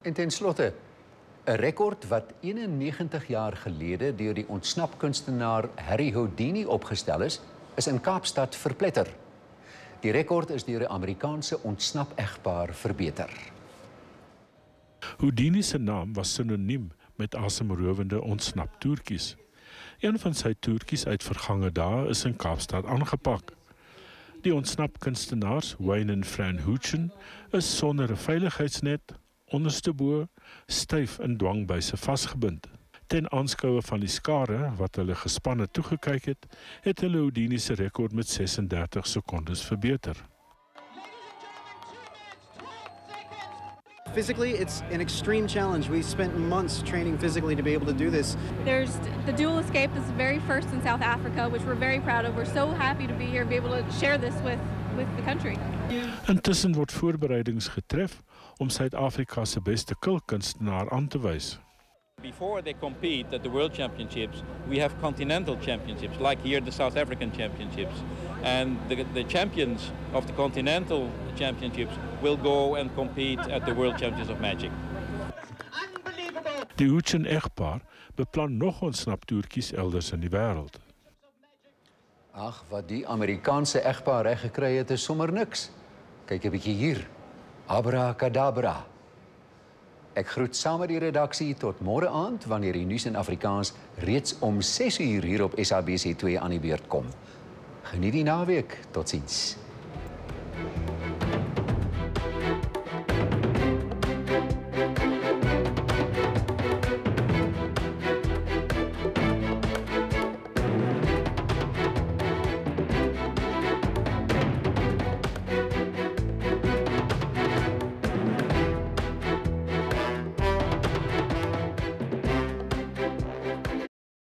En ten slotte 'n rekord wat 91 jaar gelede deur die ontsnapkunstenaar Harry Houdini opgestel is, is in Kaapstad verpletter. Die rekord is deur 'n Amerikaanse ontsnap-egpaar verbeter. Houdini se naam was sinoniem met asemrowende ontsnap-toertjies. Een van sy toertjies uit vergange dae is in Kaapstad aangepak. Die ontsnapkunstenaars Wayne en Fran Houchen is sonder 'n veiligheidsnet onderste bo styf in dwangbuise vasgebind. Ten aanskoue van die skare wat hulle gespanne toegekyk het, het hulle Houdini se rekord met 36 sekondes verbeter. Physically, it's an extreme challenge. We spent months training physically to be able to do this. There's the dual escape is the very first in South Africa, which we're very proud of. We're so happy to be here and be able to share this with, with the country. Intussen word voorbereidings getref om Suid-Afrika se beste kulkunstenaar aan te wys. Before they compete at the World Championships, we have continental championships, like here the South African Championships. And the, the champions of the continental championships will go and compete at the World Championships of Magic. Die Houchen egpaar beplan nog een ontsnaptoertjies elders in die wêreld. Ag, wat die Amerikaanse egpaar reg gekry het, is sommer niks. Kyk 'n bietjie hier. Abracadabra. Ek groet saam met die redaksie tot môre aand wanneer die nuus in Afrikaans reeds om 6uur hier op SABC2 aan die beurt kom. Geniet die naweek. Totsiens.